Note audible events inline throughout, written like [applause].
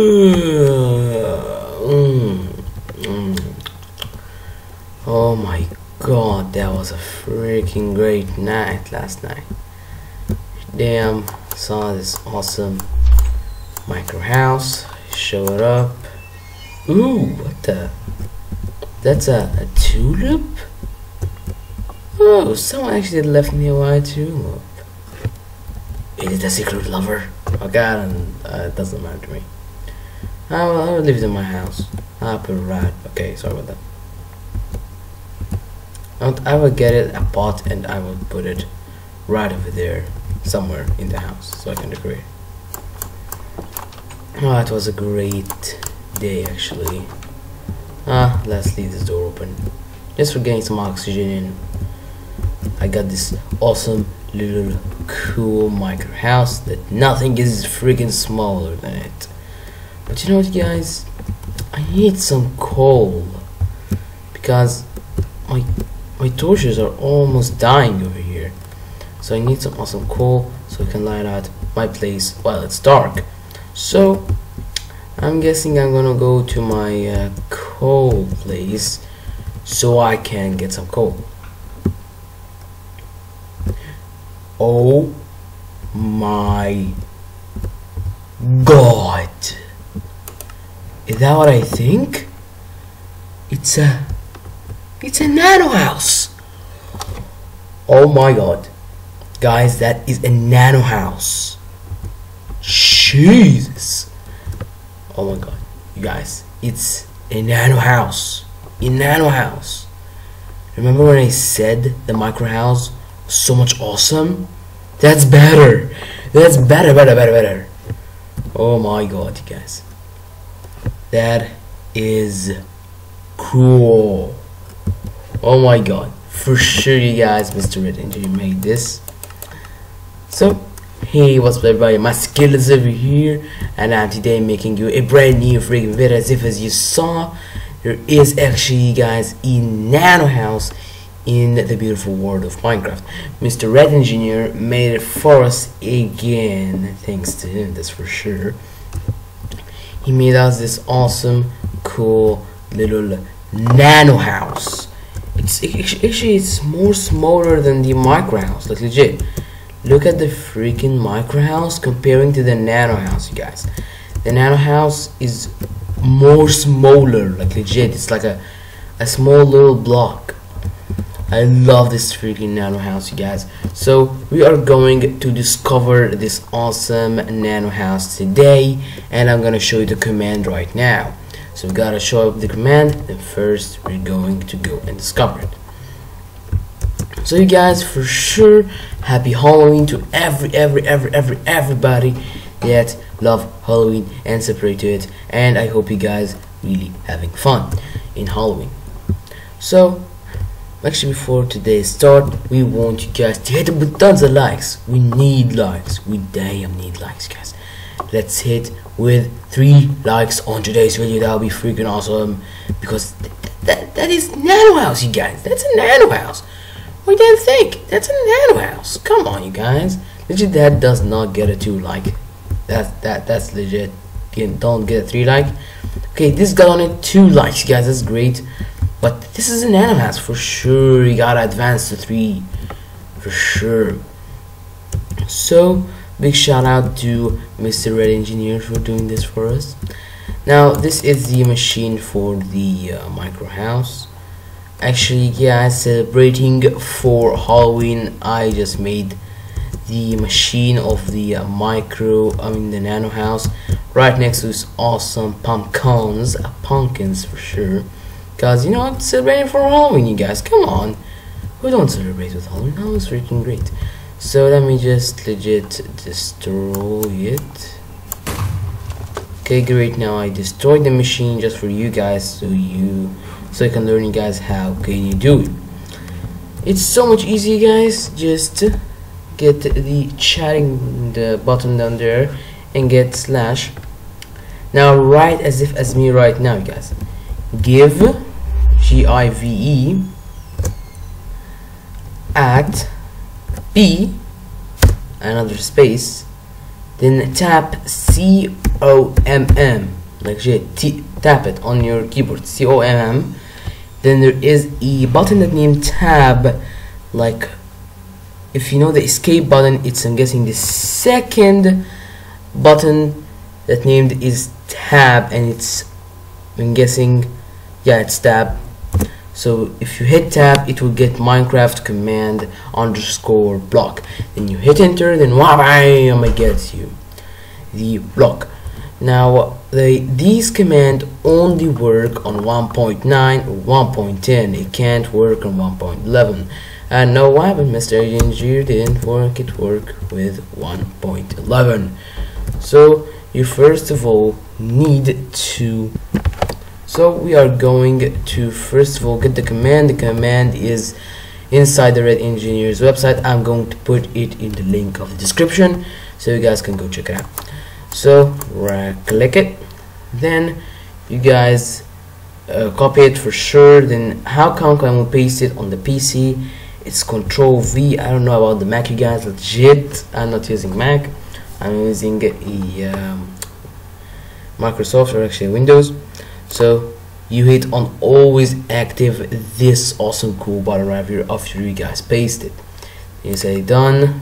[sighs] Oh my god, that was a freaking great night last night. Damn, saw this awesome micro house. Show it up. Ooh, what the? That's a, a tulip? Oh, someone actually left me a white tulip. Is it a secret lover? Oh god, uh, it doesn't matter to me. I will, I will leave it in my house. I'll put it right. Okay, sorry about that. And I will get it a pot and I will put it right over there somewhere in the house so I can decorate. Oh, it was a great day actually. Ah, let's leave this door open. Just for getting some oxygen in. I got this awesome little cool micro house that nothing is freaking smaller than it. But you know what guys? I need some coal because my my torches are almost dying over here. So I need some awesome coal so I can light out my place while it's dark. So I'm guessing I'm gonna go to my uh, coal place so I can get some coal. Oh my god. Is that what I think? It's a it's a nano house. Oh my god. Guys, that is a nano house. Jesus. Oh my god. You guys, it's a nano house. A nano house. Remember when I said the micro house was so much awesome? That's better. That's better, better, better, better. Oh my god, you guys. That is cool. Oh my god. For sure you guys, Mr. Red Angel made this. So, hey, what's up everybody? My skill is over here and I'm today making you a brand new freaking video as if as you saw there is actually guys a nano house in the beautiful world of Minecraft. Mr. Red Engineer made it for us again, thanks to him, that's for sure. He made us this awesome, cool little nano house. It's actually it's more smaller than the micro house, like legit. Look at the freaking micro house comparing to the nano house, you guys. The nano house is more smaller, like legit. It's like a a small little block. I love this freaking nano house you guys. So we are going to discover this awesome nano house today and I'm gonna show you the command right now. So we gotta show up the command and first we're going to go and discover it. So you guys for sure happy Halloween to every every every every everybody that love Halloween and separate to it and I hope you guys really having fun in Halloween. So actually before today start we want you guys to hit it with tons of likes. We need likes. We damn need likes guys. Let's hit with three likes on today's video. That would be freaking awesome. Because th that that is nano house you guys. That's a nano house. What do you think? That's a nano house. Come on you guys. Legit that does not get a two like. That that that's legit. Don't get a three like. Okay this got only two likes guys. That's great but this is an animas for sure. You gotta advance to three for sure. So big shout out to Mr. Red Engineer for doing this for us. Now this is the machine for the uh, micro house. Actually, yeah, celebrating for Halloween, I just made the machine of the uh, micro, I mean the nano house, right next to this awesome pumpkins, uh, pumpkins for sure. Cause you know I'm celebrating for Halloween, you guys. Come on, who don't celebrate with Halloween? Halloween's freaking great. So let me just legit destroy it. Okay, great. Now I destroyed the machine just for you guys, so you, so I can learn you guys how can you do it. It's so much easier, guys. Just get the chatting the button down there and get slash. Now write as if as me right now, you guys. Give G-I-V-E at B another space then tap C O M M. Like shit tap it on your keyboard C O M M. Then there is a button that named tab like if you know the escape button it's I'm guessing the second button that named is tab and it's I'm guessing yeah it's tab so if you hit tab it will get minecraft command underscore block. Then you hit enter then wham it gets you the block. Now the these command only work on 1.9 or 1.10 it can't work on 1.11 and no why but Mr. Engineer. Didn't work. It work with 1.11 so you first of all need to so we are going to first of all get the command. The command is inside the red engineers website. I'm going to put it in the link of the description so you guys can go check it out. So right click it. Then you guys uh, copy it for sure. Then how come can we paste it on the pc it's control v. I don't know about the mac you guys. Legit i'm not using mac. I'm using a um, microsoft or actually windows so you hit on always active this awesome cool button right here after you guys paste it you say done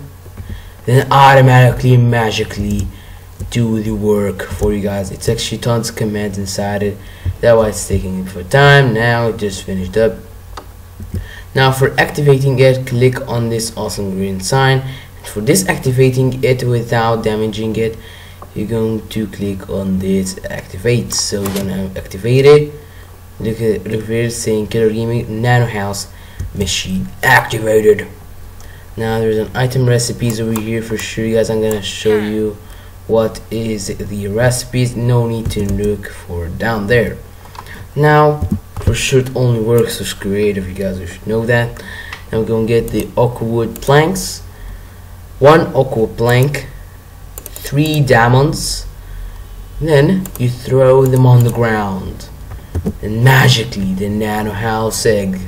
then automatically magically do the work for you guys. It's actually tons of commands inside it. That's why it's taking it for time. Now it just finished up. Now for activating it click on this awesome green sign. For disactivating it without damaging it you're going to click on this activate so we're gonna activate it. Look at look here saying killer gaming nano house machine activated. Now there's an item recipes over here for sure you guys. I'm gonna show you what is the recipes. No need to look for down there. Now for sure it only works with creative you guys should know that. Now we're gonna get the oak wood planks. One oak wood plank three diamonds. Then you throw them on the ground. And magically the nano house egg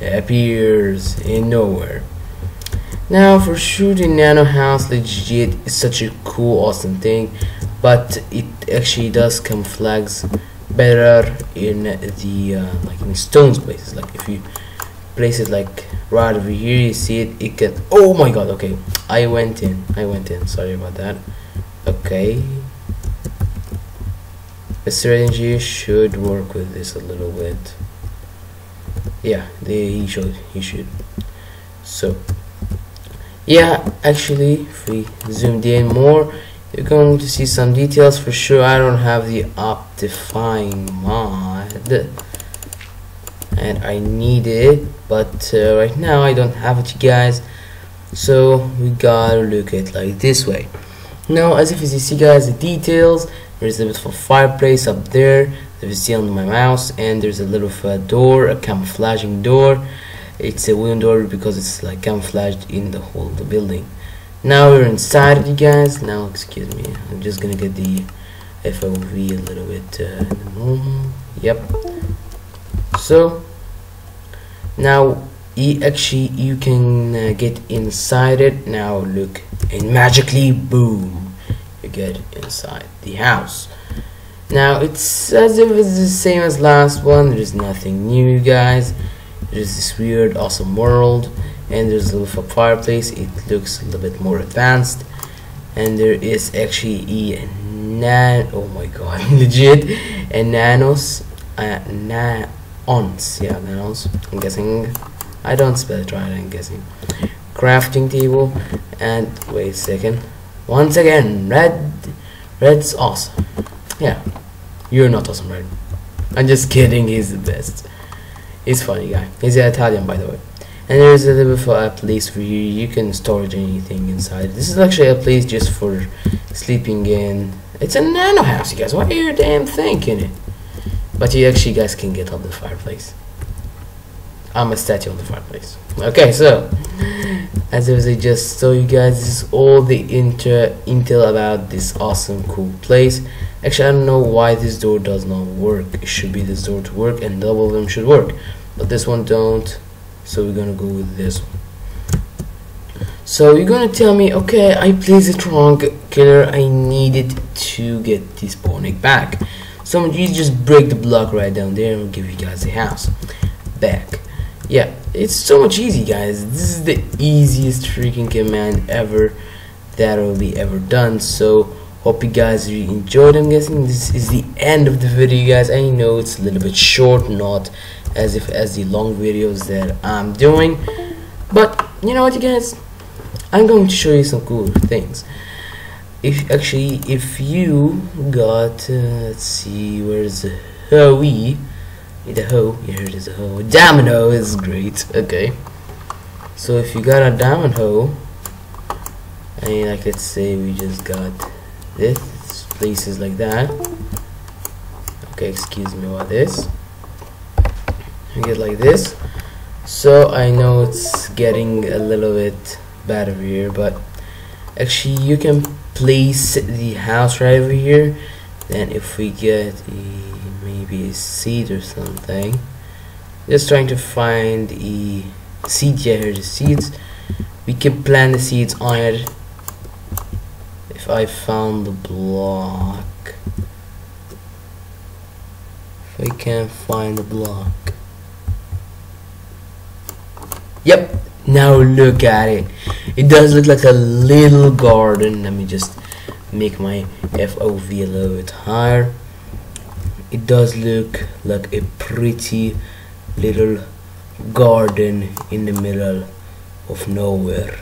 appears in nowhere. Now for sure nano house legit is such a cool awesome thing but it actually does camouflage better in the uh, like in stones places. Like if you place it like right over here you see it it can oh my god okay. I went in I went in. Sorry about that okay. The strategy should work with this a little bit. Yeah they, he should he should. So yeah actually if we zoomed in more you're going to see some details for sure. I don't have the optifine mod and I need it but uh, right now I don't have it you guys. So we gotta look at like this way now as if you see guys the details. There's a beautiful fireplace up there. That you see on my mouse and there's a little door a camouflaging door. It's a wooden door because it's like camouflaged in the whole the building. Now we're inside you guys. Now excuse me I'm just gonna get the FOV a little bit uh, yep. So now actually you can uh, get inside it. Now look and magically boom you get inside the house. Now it's as if it's the same as last one. There's nothing new guys. There's this weird awesome world and there's a little fireplace. It looks a little bit more advanced. And there is actually a nan oh my god [laughs] legit a nanos uh, naons yeah nanos I'm guessing I don't spell it right I'm guessing. Crafting table and wait a second. Once again red red's awesome. Yeah you're not awesome red I'm just kidding he's the best. He's funny guy. He's an Italian by the way. And there's a little bit of a place for you. You can store anything inside. This is actually a place just for sleeping in. It's a nano house you guys. What are you damn thinking? It but you actually guys can get up the fireplace I'm a statue on the fireplace. Okay, so as I was just show you guys, this is all the inter intel about this awesome cool place. Actually, I don't know why this door does not work. It should be this door to work, and double of them should work, but this one don't. So we're gonna go with this one. so you're gonna tell me okay I placed it wrong killer I needed to get this pony back so you just break the block right down there and we'll give you guys a house back yeah it's so much easy guys. This is the easiest freaking command ever that will be ever done. So hope you guys really enjoyed. I'm guessing this is the end of the video guys. I know it's a little bit short not as if as the long videos that I'm doing. But you know what you guys? I'm going to show you some cool things. If actually if you got uh, let's see where's the Hoey the hoe? Yeah it is a hoe. Diamond hoe is great. Okay. So if you got a diamond hoe I mean like let's say we just got this. Places like that. Okay excuse me about this. You get like this. So I know it's getting a little bit bad over here but actually you can place the house right over here then if we get a, maybe a seed or something just trying to find a seed here the seeds we can plant the seeds on it if I found the block if I can't find the block Yep, now look at it. It does look like a little garden. Let me just make my FOV a little bit higher. It does look like a pretty little garden in the middle of nowhere.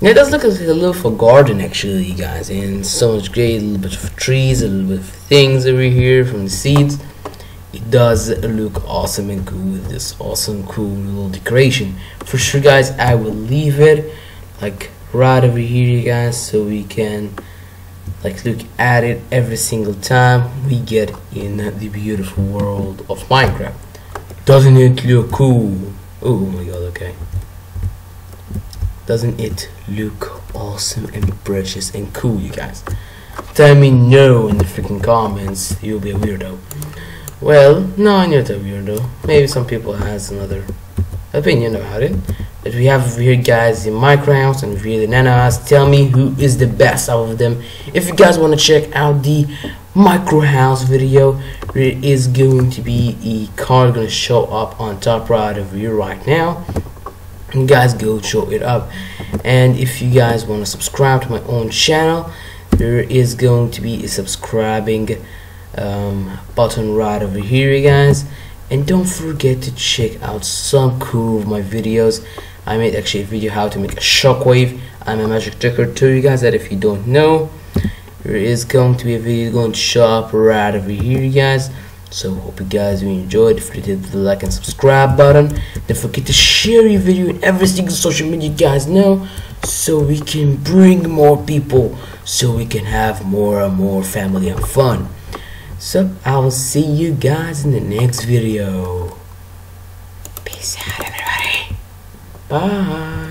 Now it does look like a little for garden actually guys and so much great, a little bit of trees, a little bit of things over here from the seeds it does look awesome and cool with this awesome cool little decoration for sure guys I will leave it like right over here you guys so we can like look at it every single time we get in the beautiful world of Minecraft. Doesn't it look cool? Oh my god okay. Doesn't it look awesome and precious and cool you guys? Tell me no in the freaking comments. You'll be a weirdo. Well, no, I knew that weirdo. Maybe some people has another opinion about it. But we have here guys the Minecraft and we the Nanas. Tell me who is the best out of them. If you guys want to check out the micro house video, there is going to be a card gonna show up on top right of you right now. You guys go show it up. And if you guys want to subscribe to my own channel, there is going to be a subscribing um, button right over here you guys and don't forget to check out some cool of my videos I made actually a video how to make a shockwave. I'm a magic tricker too you guys that if you don't know there is going to be a video going to show up right over here you guys. So hope you guys will enjoyed. If you hit the like and subscribe button. Don't forget to share your video in every single social media you guys know so we can bring more people so we can have more and more family and fun. So I will see you guys in the next video. Peace out. Bye.